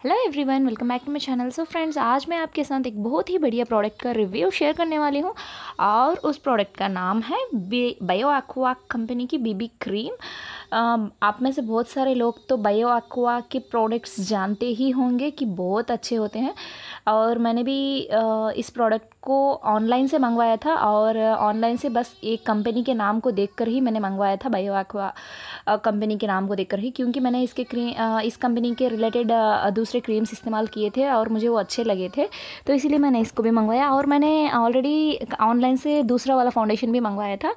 Hello everyone welcome back to my channel so friends आज मैं आपके साथ एक बहुत ही बढ़िया प्रोडक्ट का रिव्यू शेयर करने वाली हूँ और उस प्रोडक्ट का नाम है बायो एक्वा कंपनी की बीबी क्रीम आप में से बहुत सारे लोग तो बायो एक्वा के प्रोडक्ट्स जानते ही होंगे कि बहुत अच्छे होते हैं और मैंने भी इस प्रोडक्ट को ऑनलाइन से मंगवाया था और ऑनलाइन से बस एक कंपनी के नाम को देखकर ही मैंने मंगवाया था बायो एक्वा कंपनी के नाम को देखकर ही, क्योंकि मैंने इसके क्रीम इस कंपनी के रिलेटेड दूसरे क्रीम्स इस्तेमाल किए थे और मुझे वो अच्छे लगे थे। तो इसीलिए मैंने इसको भी मंगवाया और मैंने ऑलरेडी ऑनलाइन से दूसरा वाला फाउंडेशन भी मंगवाया था,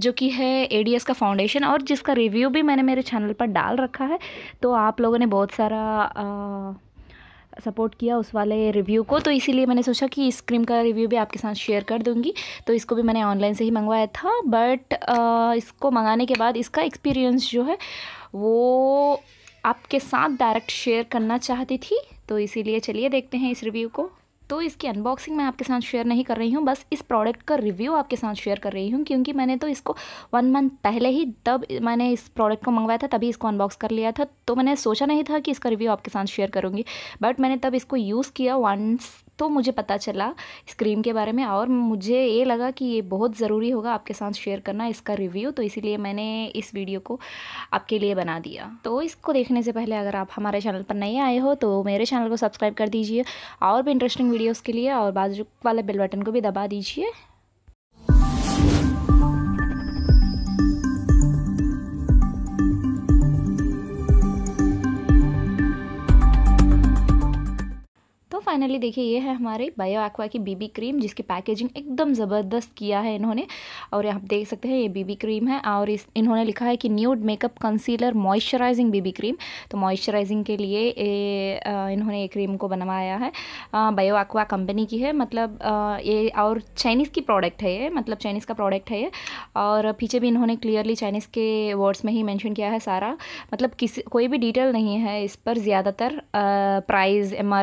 जो कि है एडीएस का फाउंडेशन और जिसका रिव्यू भी मैंने मेरे चैनल पर डाल रखा है। तो आप लोगों ने बहुत सारा सपोर्ट किया उस वाले रिव्यू को तो इसीलिए मैंने सोचा कि इस क्रीम का रिव्यू भी आपके साथ शेयर कर दूँगी। तो इसको भी मैंने ऑनलाइन से ही मंगवाया था बट इसको मंगाने के बाद इसका एक्सपीरियंस जो है, वो आपके साथ डायरेक्ट शेयर करना चाहती थी। तो इसीलिए चलिए देखते हैं इस रिव्यू को। तो इसकी अनबॉक्सिंग मैं आपके साथ शेयर नहीं कर रही हूँ, बस इस प्रोडक्ट का रिव्यू आपके साथ शेयर कर रही हूँ, क्योंकि मैंने तो इसको वन मंथ पहले ही, तब मैंने इस प्रोडक्ट को मंगवाया था, तभी इसको अनबॉक्स कर लिया था तो मैंने सोचा नहीं था कि इसका रिव्यू आपके साथ शेयर करूँगी बट मैंने तब इसको यूज़ किया वंस तो मुझे पता चला इस क्रीम के बारे में और मुझे ये लगा कि ये बहुत ज़रूरी होगा आपके साथ शेयर करना इसका रिव्यू तो इसीलिए मैंने इस वीडियो को आपके लिए बना दिया। तो इसको देखने से पहले अगर आप हमारे चैनल पर नए आए हो तो मेरे चैनल को सब्सक्राइब कर दीजिए और भी इंटरेस्टिंग वीडियोज़ के लिए और बाजू वाले बेल बटन को भी दबा दीजिए। फाइनली देखिए ये है हमारे बायो एक्वा की बीबी क्रीम जिसकी पैकेजिंग एकदम ज़बरदस्त किया है इन्होंने। और आप देख सकते हैं ये बीबी क्रीम है और इस इन्होंने लिखा है कि nude makeup concealer moisturizing BB cream तो मॉइस्चराइजिंग के लिए ए, इन्होंने ये क्रीम को बनवाया है। बायो एक्वा कंपनी की है मतलब ये और चाइनीज़ की प्रोडक्ट है ये मतलब चाइनीज़ का प्रोडक्ट है ये। और पीछे भी इन्होंने क्लियरली चाइनीज़ के वर्ड्स में ही मैंशन किया है सारा। मतलब किसी कोई भी डिटेल नहीं है इस पर ज़्यादातर प्राइस एम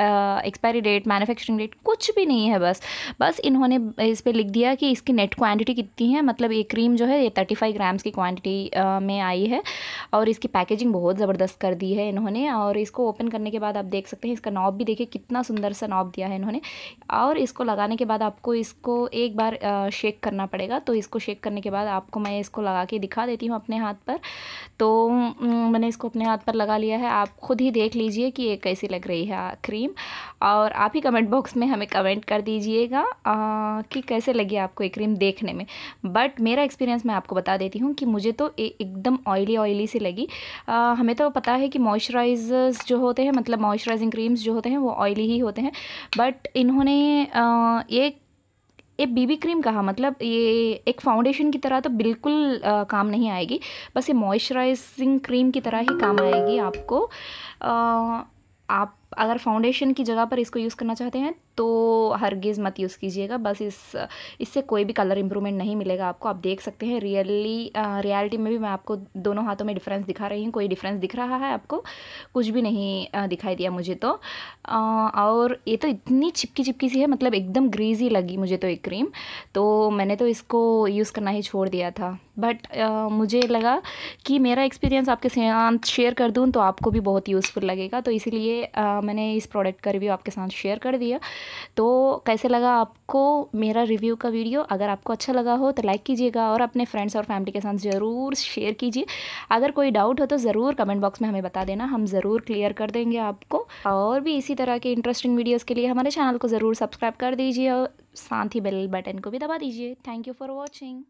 एक्सपायरी डेट मैन्युफैक्चरिंग डेट कुछ भी नहीं है बस। बस इन्होंने इस पर लिख दिया कि इसकी नेट क्वांटिटी कितनी है मतलब ये क्रीम जो है ये थर्टी फाइव ग्राम्स की क्वांटिटी में आई है और इसकी पैकेजिंग बहुत ज़बरदस्त कर दी है इन्होंने और इसको ओपन करने के बाद आप देख सकते हैं, इसका नॉब भी देखिए कितना सुंदर सा नॉब दिया है इन्होंने और इसको लगाने के बाद आपको इसको एक बार शेक करना पड़ेगा। तो इसको शेक करने के बाद आपको मैं इसको लगा के दिखा देती हूँ अपने हाथ पर। तो मैंने इसको अपने हाथ पर लगा लिया है। आप खुद ही देख लीजिए कि ये कैसी लग रही है क्रीम और आप ही कमेंट बॉक्स में हमें कमेंट कर दीजिएगा कि कैसे लगी आपको ये क्रीम देखने में। बट मेरा एक्सपीरियंस मैं आपको बता देती हूँ कि मुझे तो एकदम ऑयली ऑयली सी लगी। आ, हमें तो पता है कि मॉइस्चराइजर्स जो होते हैं मतलब मॉइस्चराइजिंग क्रीम्स जो होते हैं वो ऑयली ही होते हैं। बट इन्होंने एक ये बीबी क्रीम कहा मतलब ये एक फाउंडेशन की तरह तो बिल्कुल आ, काम नहीं आएगी। बस ये मॉइस्चराइजिंग क्रीम की तरह ही काम आएगी आपको। आ, आप अगर फाउंडेशन की जगह पर इसको यूज़ करना चाहते हैं तो हरगिज़ मत यूज़ कीजिएगा। बस इस, इससे कोई भी कलर इंप्रूवमेंट नहीं मिलेगा आपको। आप देख सकते हैं रियली रियलिटी में भी मैं आपको दोनों हाथों में डिफरेंस दिखा रही हूँ। कोई डिफरेंस दिख रहा है आपको, कुछ भी नहीं दिखाई दिया मुझे तो। और ये तो इतनी चिपकी चिपकी सी है मतलब एकदम ग्रीजी लगी मुझे तो ये क्रीम। तो मैंने तो इसको यूज़ करना ही छोड़ दिया था। बट मुझे लगा कि मेरा एक्सपीरियंस आपके साथ शेयर कर दूँ तो आपको भी बहुत यूज़फुल लगेगा। तो इसीलिए मैंने इस प्रोडक्ट का रिव्यू आपके साथ शेयर कर दिया। तो कैसे लगा आपको मेरा रिव्यू का वीडियो अगर आपको अच्छा लगा हो तो लाइक कीजिएगा और अपने फ्रेंड्स और फैमिली के साथ ज़रूर शेयर कीजिए। अगर कोई डाउट हो तो ज़रूर कमेंट बॉक्स में हमें बता देना, हम ज़रूर क्लियर कर देंगे आपको। और भी इसी तरह के इंटरेस्टिंग वीडियोज़ के लिए हमारे चैनल को ज़रूर सब्सक्राइब कर दीजिए और साथ ही बेल बटन को भी दबा दीजिए। Thank you for watching